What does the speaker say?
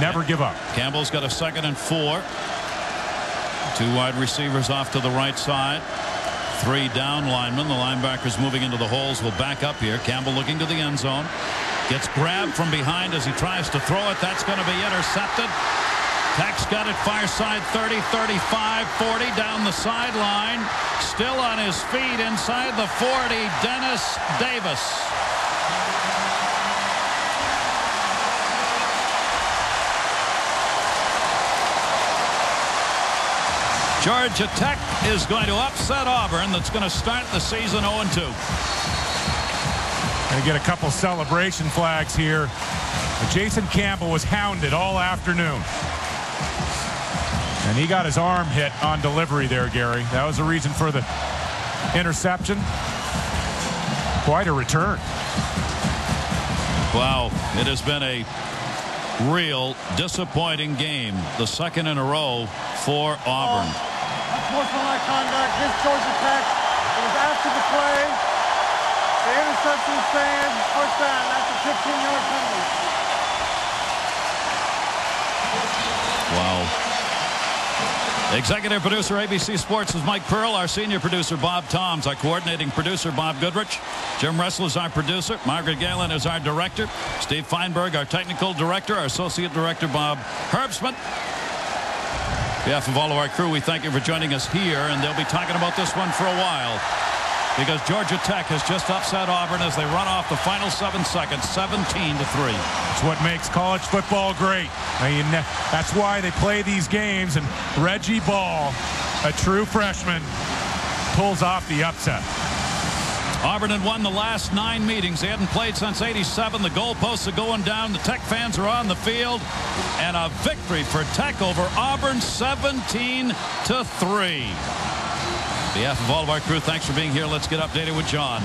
Never give up. Campbell's got a second and four. Two wide receivers off to the right side. Three down linemen. The linebackers moving into the holes will back up here. Campbell looking to the end zone. Gets grabbed from behind as he tries to throw it. That's going to be intercepted. Tech's got it far side 30, 35, 40 down the sideline. Still on his feet inside the 40. Dennis Davis. Georgia Tech is going to upset Auburn that's going to start the season 0-2. Going to get a couple celebration flags here. Jason Campbell was hounded all afternoon. And he got his arm hit on delivery there, Gary. That was the reason for the interception. Quite a return. Wow, it has been a real disappointing game. The second in a row for Auburn. Unsportsmanlike conduct against Georgia Tech. It was after the play. The interception stands. First down. That's a 15-yard penalty. Wow. Executive producer ABC Sports is Mike Pearl. Our senior producer Bob Toms. Our coordinating producer Bob Goodrich. Jim Russell is our producer. Margaret Galen is our director. Steve Feinberg our technical director. Our associate director Bob Herbstman. Behalf of all of our crew we thank you for joining us here and they'll be talking about this one for a while because Georgia Tech has just upset Auburn as they run off the final seven seconds 17 to 3. It's what makes college football great. I mean, that's why they play these games and Reggie Ball a true freshman pulls off the upset. Auburn had won the last nine meetings. They hadn't played since 87. The goalposts are going down. The Tech fans are on the field. And a victory for Tech over Auburn 17 to 3. On behalf of all of our crew, thanks for being here. Let's get updated with John.